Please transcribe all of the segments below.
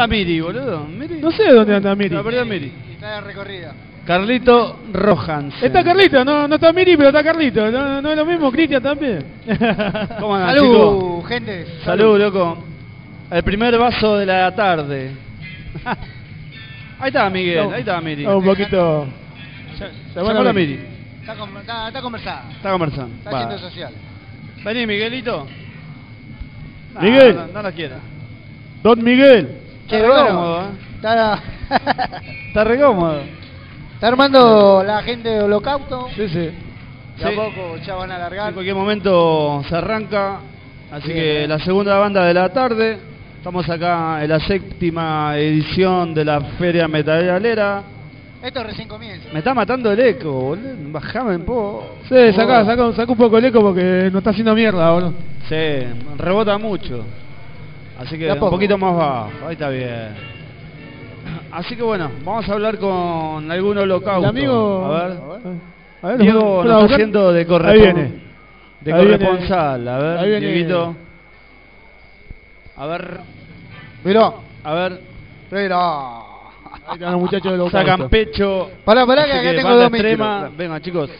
está Miri, boludo? Miri. No sé dónde anda Miri. La perdió Miri. Está de recorrida. Carlito Rojans. Está Carlito, no, no está Miri, pero está Carlito. No, no es lo mismo, Cristian también. ¿Cómo andan, Salud, chicos? gente. Salud, loco. El primer vaso de la tarde. ahí está Miguel, No. ahí está Miri. Está un poquito. Sacó a. Miri. Está, con- está, está conversada. Está conversando. Está haciendo social. Vení, Miguelito. Nah, Miguel. No, no la quiere. Don Miguel. Che, Está bueno, cómodo, ¿eh? Está, Está re cómodo. está armando la gente de Holocausto. Sí, sí. De a Sí. poco ya van a En alargar. cualquier momento se arranca. Así Bien, que bien. la segunda banda de la tarde. Estamos acá en la séptima edición de la Feria Metalera. Esto recién comienza. Me está matando el eco, boludo. Bajame un poco. Sí, saca, saca, saca un poco el eco porque nos está haciendo mierda, boludo. Sí, rebota mucho. Así que un poquito más bajo. Ahí está bien. Así que bueno, vamos a hablar con algún holocausto. El amigo. A ver. A ver, Diego ¿lo nos puedo está haciendo de Ahí viene. De Ahí viene. corresponsal. A ver, Ahí viene. Dieguito. A ver, Mirá, a ver. mirá. Ahí están los muchachos de los Sacan pecho. Pará, pará, que acá tengo dos extrema. Venga, chicos.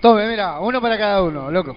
Tome, mira, uno para cada uno, loco.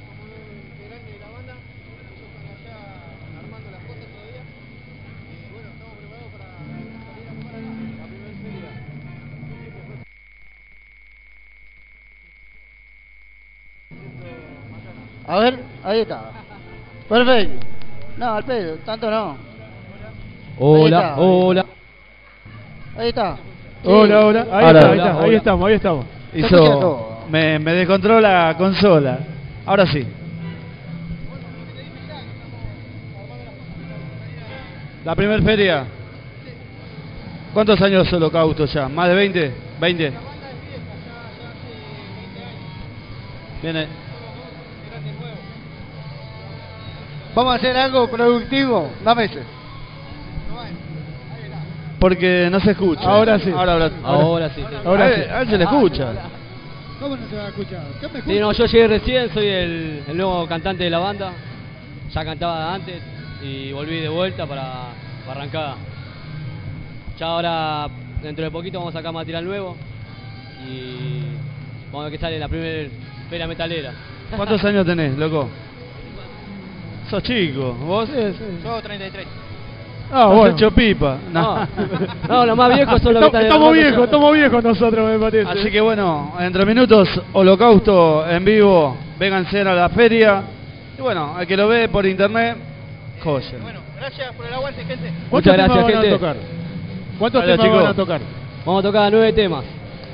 A ver, ahí está. Perfecto. No, al pedo, tanto no. Hola, está, ahí hola. Ahí está. Sí. Hola, hola. Ahí Ahora, está, ahí hola, está, ahí hola. estamos, ahí estamos. Se escucha Hizo. Me, me descontroló la consola. Ahora sí. La primer feria. ¿Cuántos años holocausto ya? ¿Más de 20? ¿20? Viene. Vamos a hacer algo productivo. Dame ese. Porque no se escucha. Ahora sí. Ahora, ahora, Ahora sí, sí. Ahora a, sí. a ver si le escucha. ¿Cómo no se va a escuchar? ¿Qué me Sí, no, yo llegué recién, soy el, el nuevo cantante de la banda. Ya cantaba antes y volví de vuelta para, para arrancar. Ya ahora, dentro de poquito, vamos a sacar material nuevo y vamos a ver qué sale en la primera feria metalera. ¿Cuántos años tenés, loco? Sos chico. ¿Vos? Yo 33. Ah, Has bueno. hecho pipa. No, no, los más viejos son los que están Estamos viejos, estamos viejos nosotros, me parece. Así que bueno, entre minutos, Holocausto en vivo, vénganse a la feria. Y bueno, al que lo ve por internet, joya. Bueno, gracias por el aguante, gente. ¿Cuántos Muchas temas gracias, van a gente. tocar? ¿Cuántos Dale, temas chicos. van a tocar? Vamos a tocar nueve temas.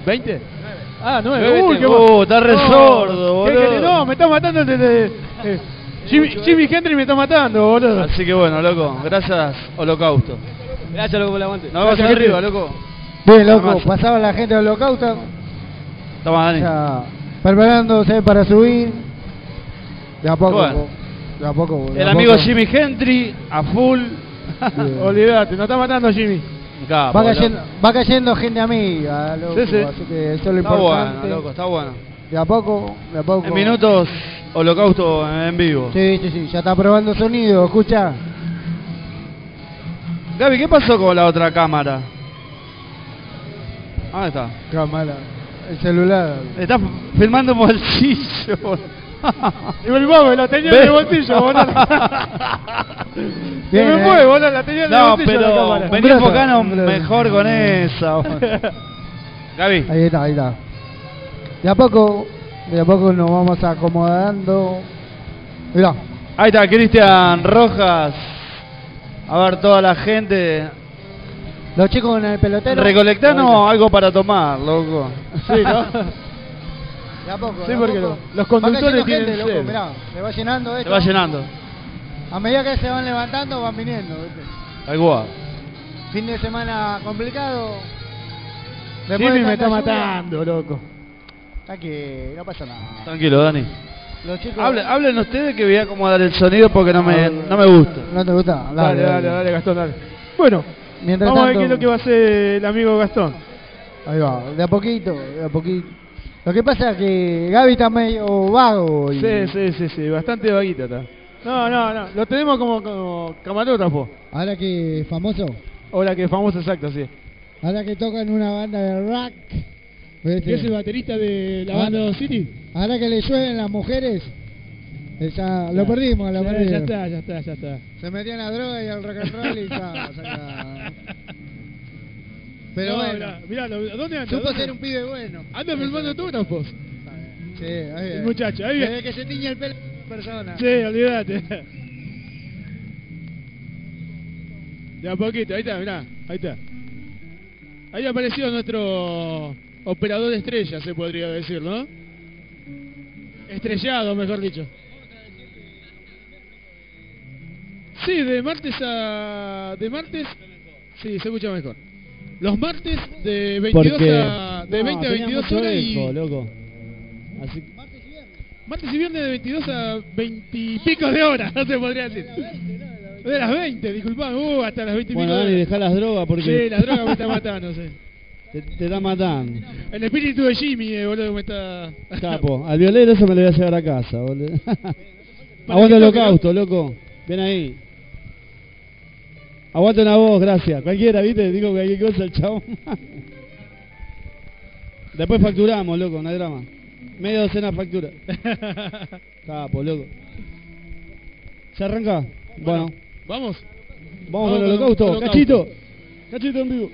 ¿20? Ah, nueve. Uy, qué bueno. Uh, está re No, sordo, ¿qué boludo. No, me está matando el de... de- eh, Jimmy, Jimmy Hendrix me está matando, boludo. Así que bueno, loco, gracias Holocausto. Gracias, loco, por el aguante. Nos vemos arriba, loco. Bien, loco, pasaba la gente de Holocausto. Toma, Dani. Ya preparándose para subir. De a poco. Bueno. De a poco. de El a amigo poco. Jimmy Hendry, a full. Olvídate, nos está matando Jimmy. Capo, Va cayendo, va cayendo gente amiga, loco, Sí, sí. así que eso es lo Está importante. bueno, loco, está bueno. De a poco, de a poco. En minutos, Holocausto en vivo. Sí, sí, sí, ya está probando sonido, escucha. Gaby, ¿qué pasó con la otra cámara? ¿Dónde está? Cámara, el celular. Está filmando bolsillo. Y bobo, la tenía en el bolsillo, boludo. Bien, me eh. fue, boludo, la tenía en el No, bolsillo la pero vení hombrazo. mejor con esa. Gaby, Ahí está, ahí está. De a poco, de a poco nos vamos acomodando. Mirá, ahí está Cristian Rojas. A ver, toda la gente. los chicos en el pelotero. Recolectanos algo para tomar, loco. Sí, ¿no? De a poco. Sí, de porque poco. lo- los conductores tienen gente, loco, mirá, se va llenando esto. Se va llenando. A medida que se van levantando, van viniendo. cual. Fin de semana complicado. Jimmy me está matando, loco. Que no pasa nada. Tranquilo, Dani. Los chicos. Hable- hablen ustedes que voy a acomodar el sonido porque no me, no me gusta. ¿No te gusta? Dale, dale, dale, Gastón, dale. Bueno, Mientras vamos a ver tanto- qué es lo que va a hacer el amigo Gastón. Ahí va, de a poquito, de a poquito. Lo que pasa es que Gaby está medio vago. Y... Sí, sí, sí, sí, bastante vaguita está. No, no, no, lo tenemos como, como camarógrafo. Ahora que famoso, Hola, que famoso exacto, sí. ahora que toca en una banda de rock. ¿Viste? ¿Qué es el baterista de la banda City? Ahora que le llueven las mujeres, eh, ya lo perdimos, lo Ya, perdimos. ya está, ya está, ya está. Se metió en la droga y al rock and roll y ya, ya. Pero No, bueno, mirá, mirá, ¿dónde anda? supo ser un pibe bueno. Anda filmando autógrafos. Sí, ahí El muchacho, ahí Desde que se tiñe el pelo persona. Sí, olvídate. De a poquito, ahí está, mirá, ahí está. Ahí apareció nuestro operador estrella, se podría decir, ¿no? Estrellado, mejor dicho. Sí, de martes a... De martes... Sí, se escucha mejor. Los martes de 22 a... De 20 a 22 horas y... loco. Así Martes y viernes de 22 a 20 y pico de horas, no se podría decir. De las 20, disculpame, uh, hasta las 20 y Bueno, pico de horas. dejá las drogas porque Sí, la droga me está matando, sí. Te, te está matando. El espíritu de Jimmy, eh, boludo, me está... Capo, al violero eso me lo voy a llevar a casa, boludo. Aguanta el holocausto, loco. Ven ahí. Aguanta una voz, gracias. Cualquiera, ¿viste? Digo cualquier cosa el chabón. Después facturamos, loco, no hay drama. Media docena factura. Capo, loco. ¿Se arranca? Bueno, Vamos. vamos, Vamos con el holocausto. Cachito. Cachito en vivo.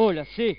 Hola, sí.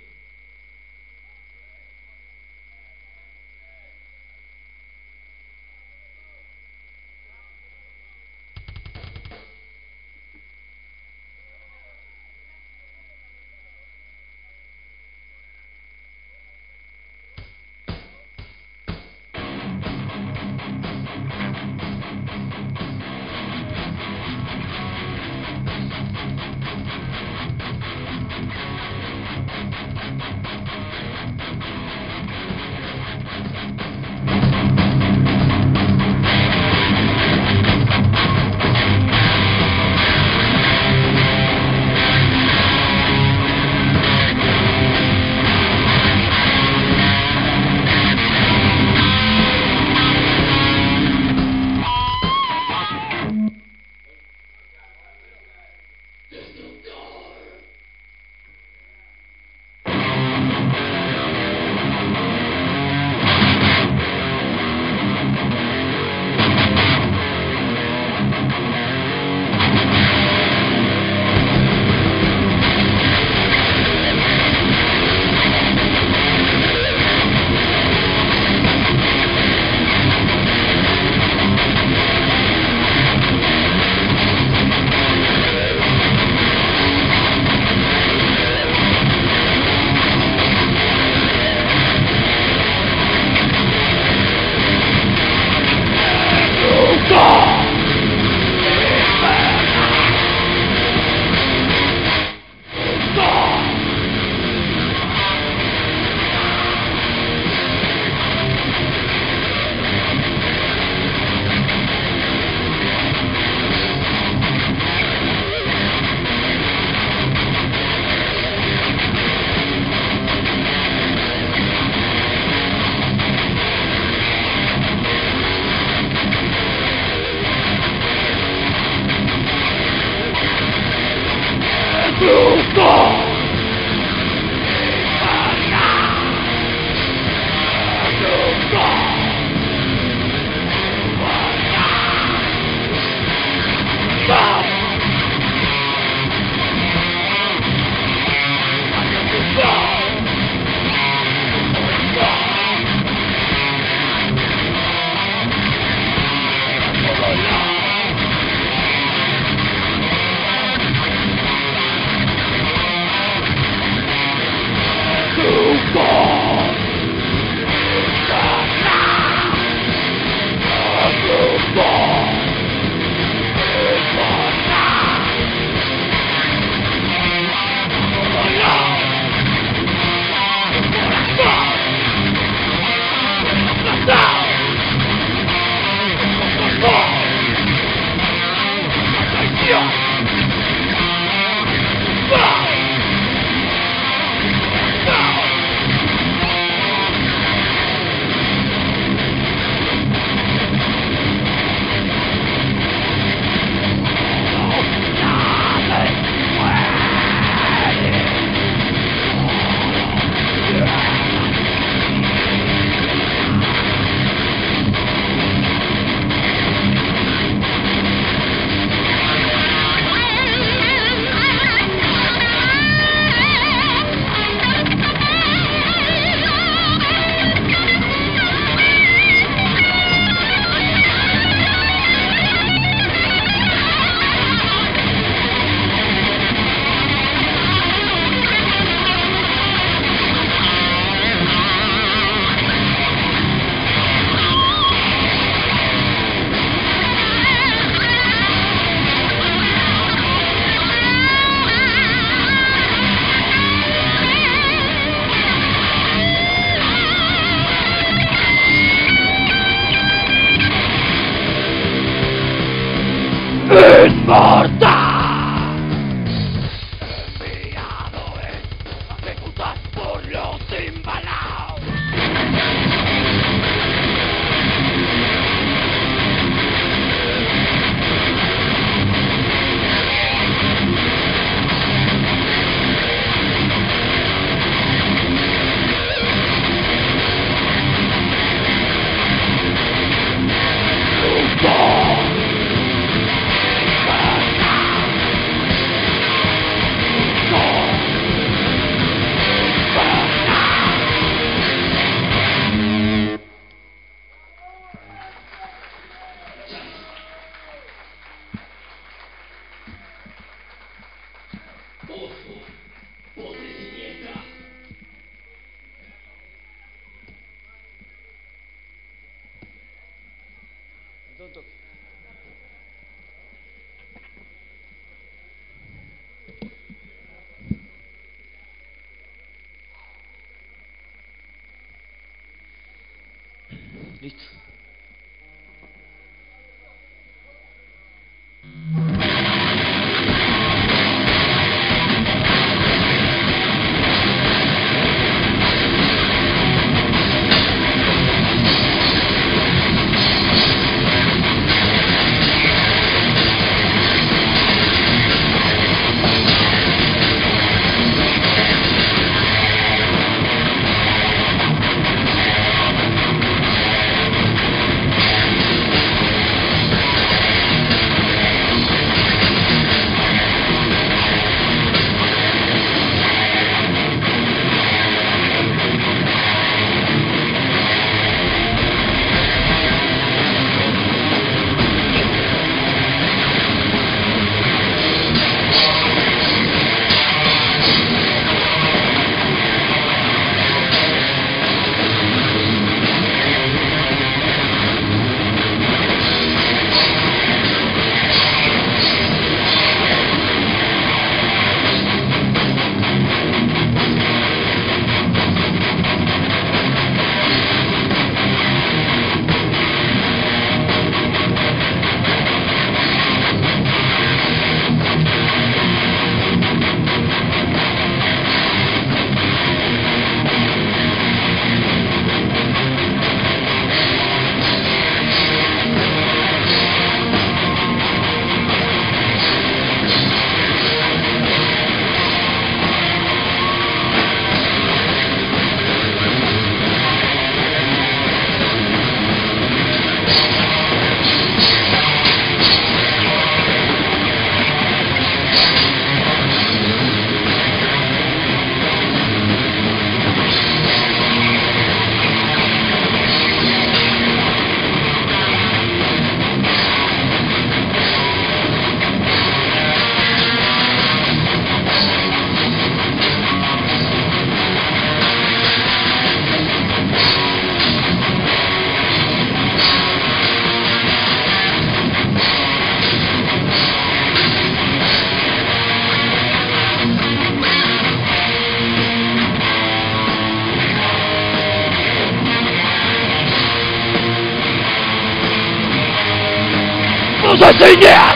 nothing yet!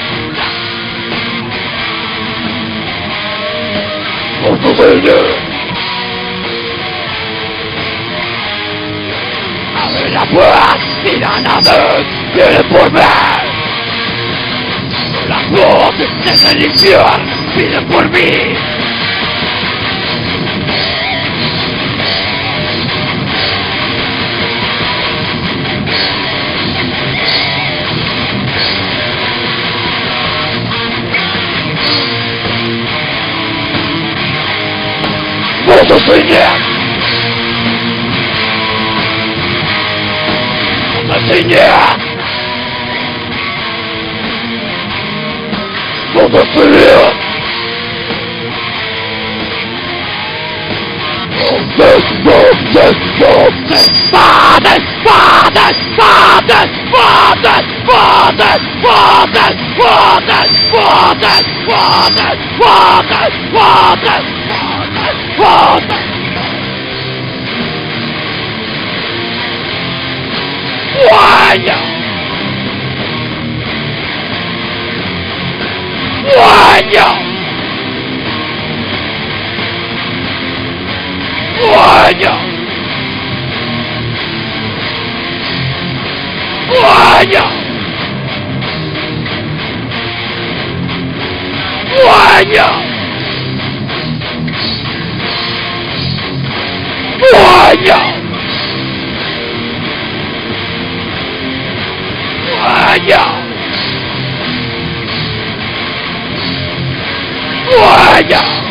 Don't believe you! I'm in a blast, in another, beautiful man! La voz es el infierno, pide por mí! Vamos a enseñar. Vamos a enseñar. Vamos a pelear. Vamos, vamos, vamos. Padres, padres, padres, padres, padres, God! Why? Why? Why? 我要。我要。我要。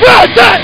Fete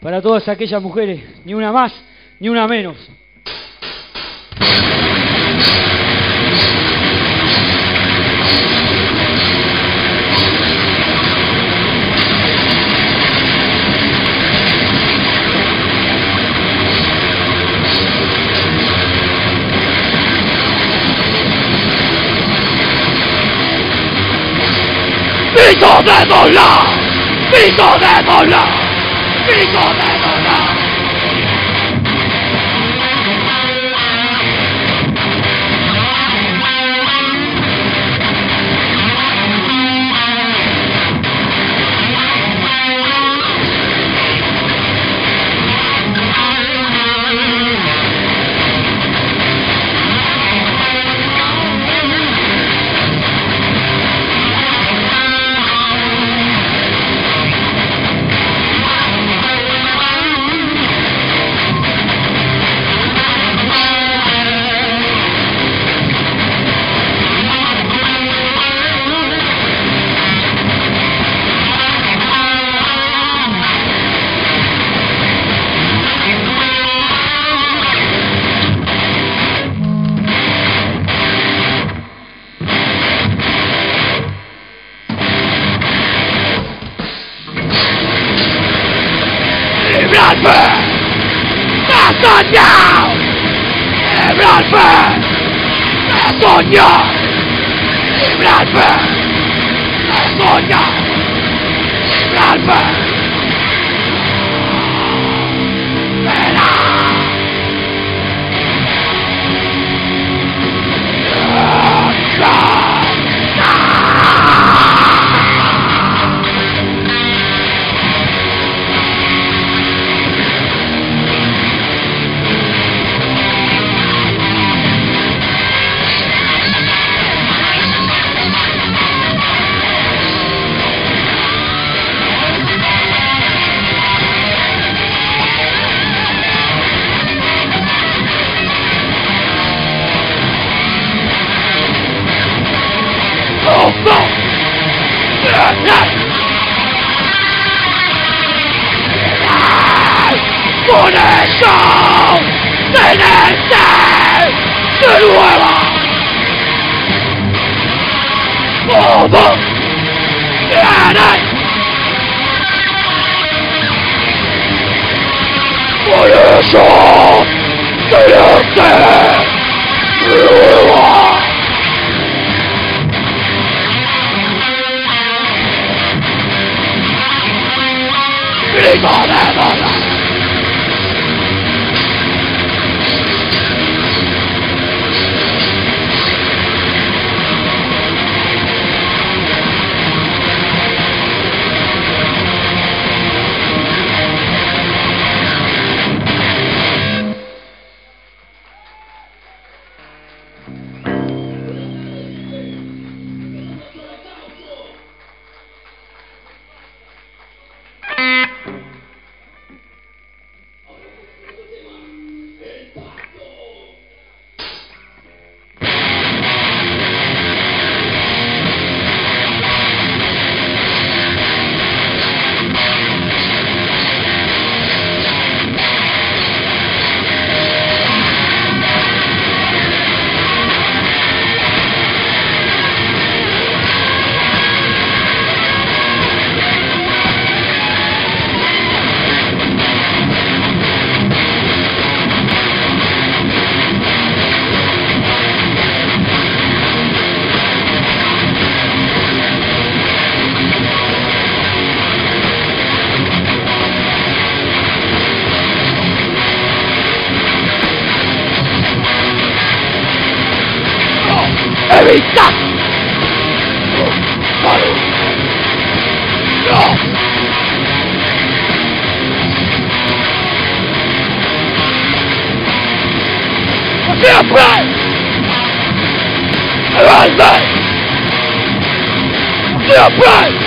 para todas aquellas mujeres, ni una más, ni una menos. ¡Pico de bola! ¡Pico de bola! Vivo Venezuela! De soñar Librarme de ¡Siempre!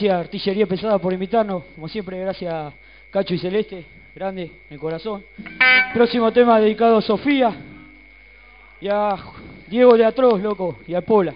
Gracias Artillería Pesada por invitarnos. Como siempre, gracias Cacho y Celeste, grande en el corazón. Próximo tema dedicado a Sofía y a Diego de Atroz, loco, y a Pola.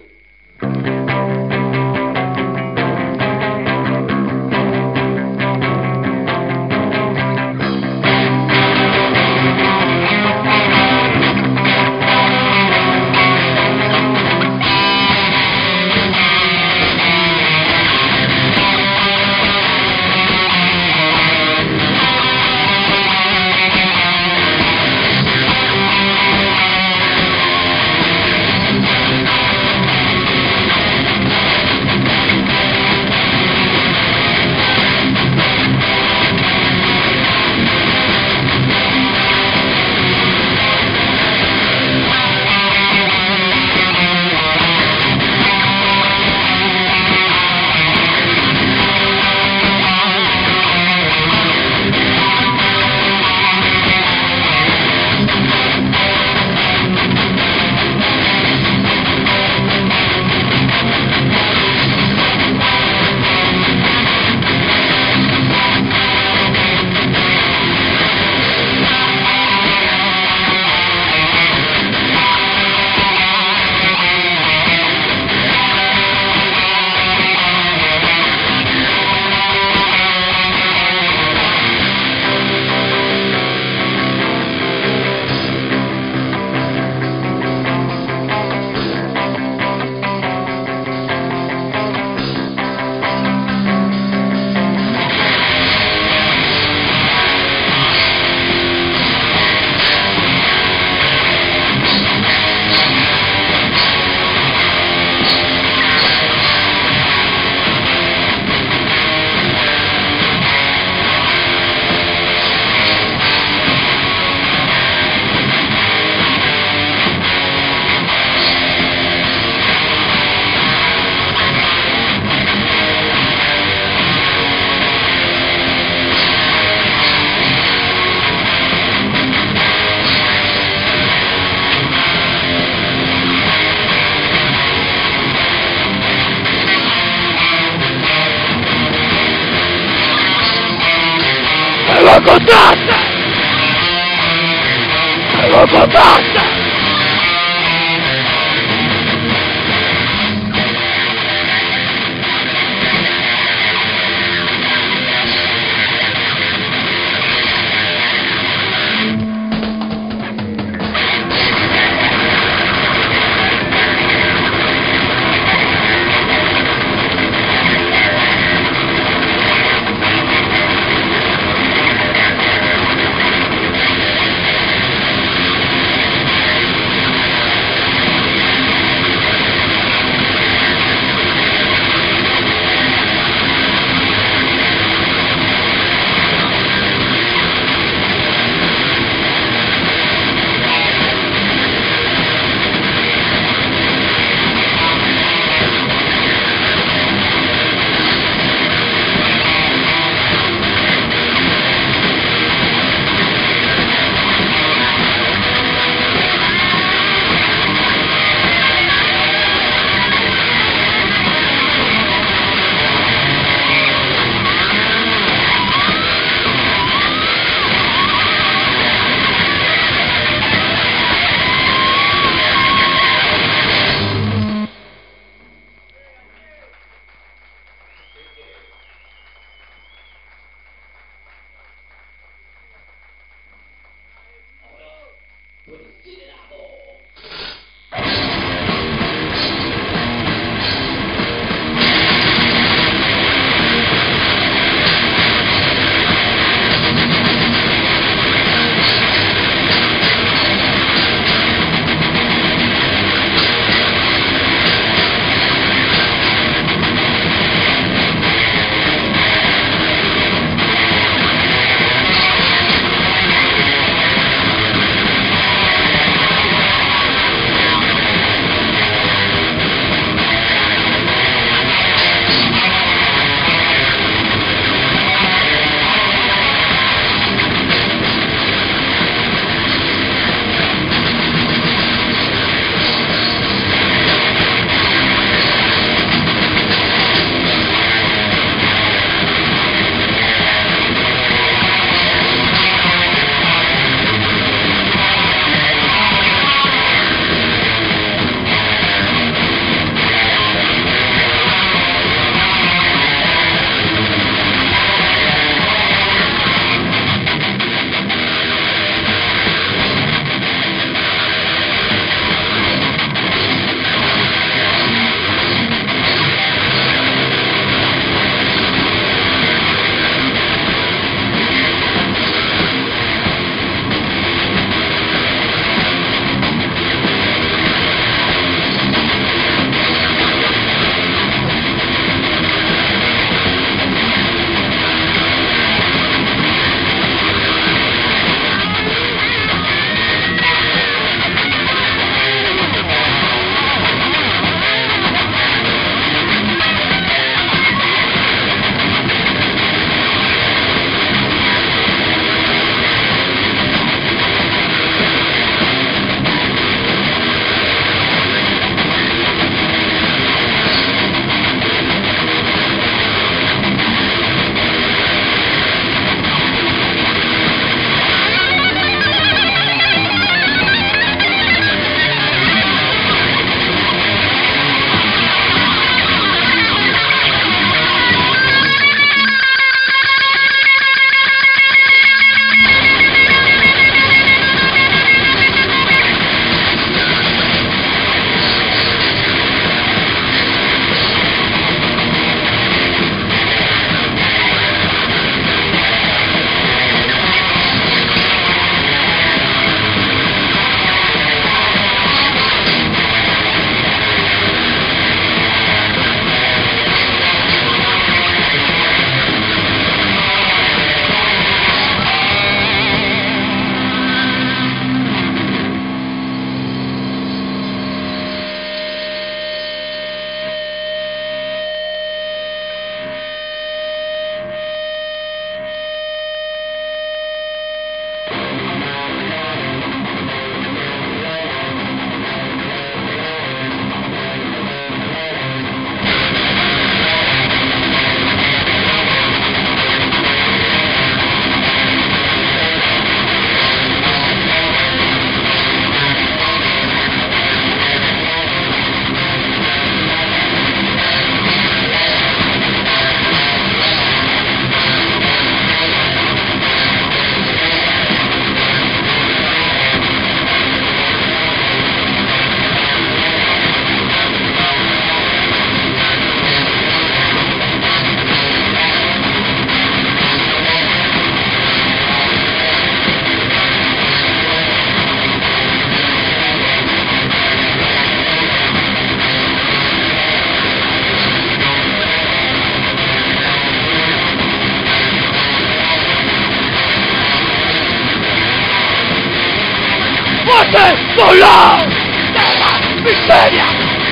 solar de miseria.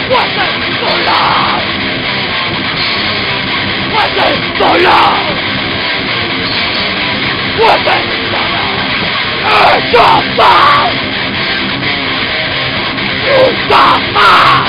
Fuerte solar. Fuerte solar. Fuerte solar. Hecho mal. Nunca más.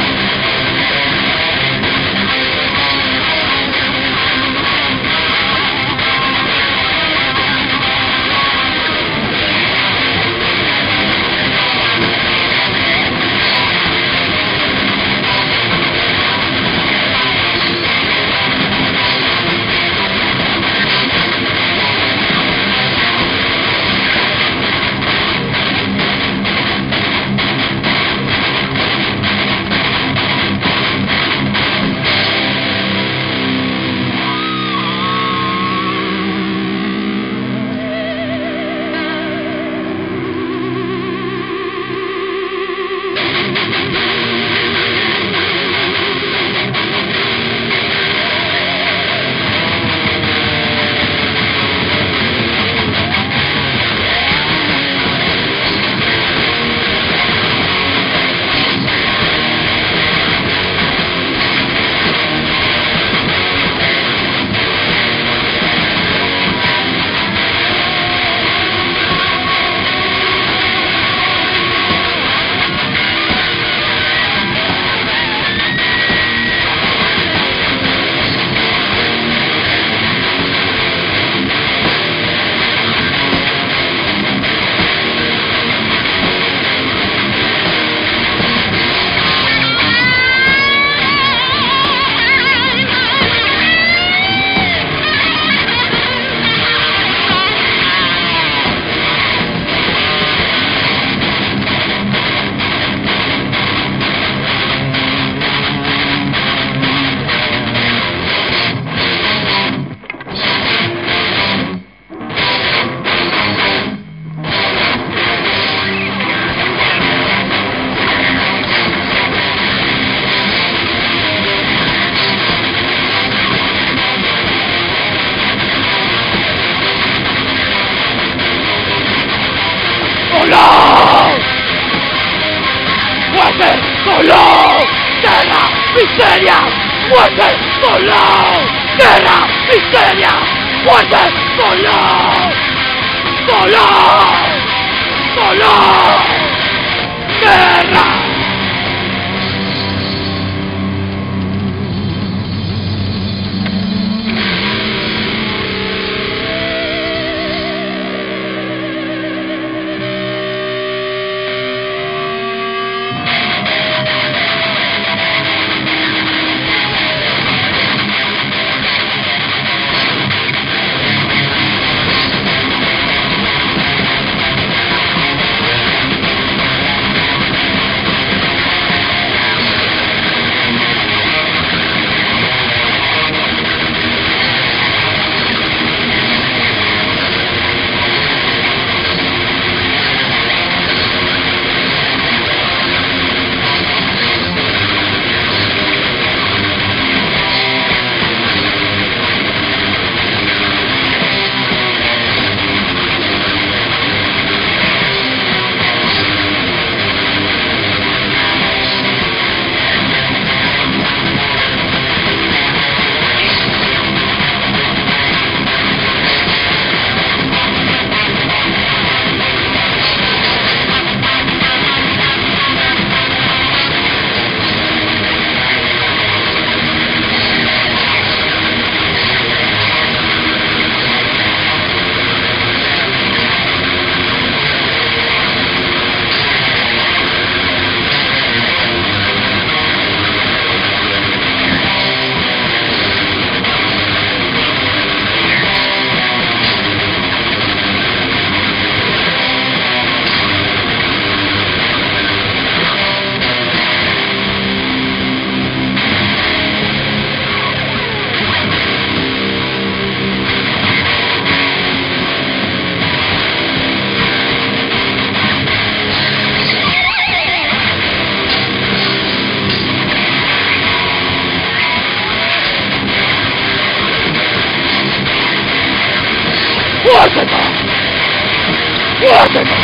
Damn it!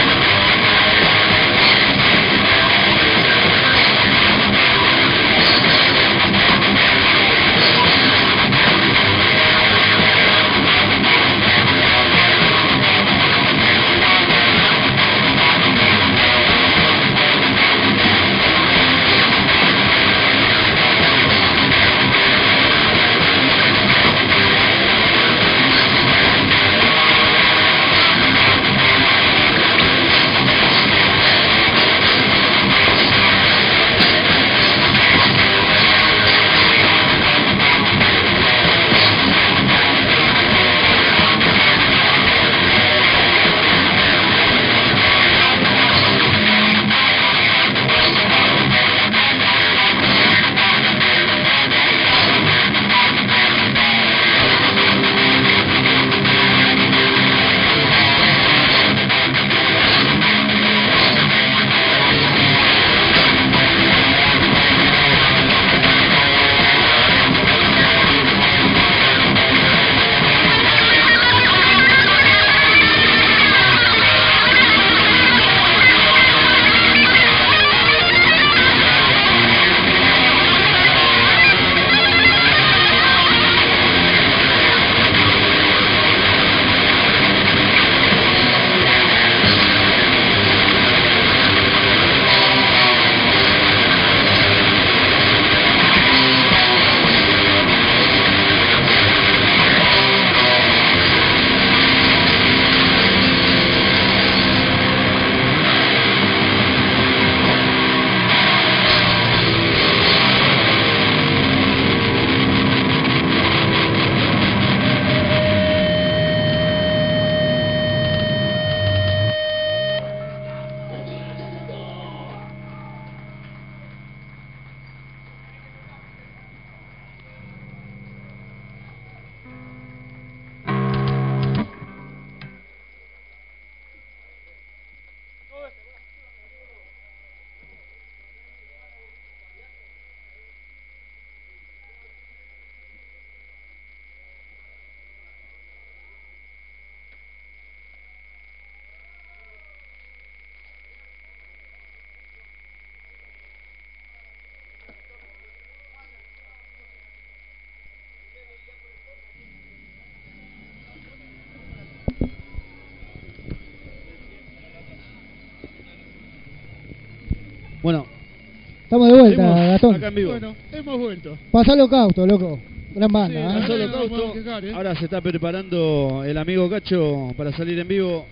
Estamos de vuelta, Seguimos Gastón. acá en vivo. Bueno, hemos vuelto. Pasá holocausto, loco. Gran banda, Sí, ¿eh? Pasó Holocausto. quejar, ¿eh? Ahora se está preparando el amigo Cacho para salir en vivo.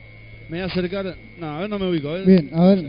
Me voy a acercar. No, a ver, no me ubico. a ver. Bien, a ver.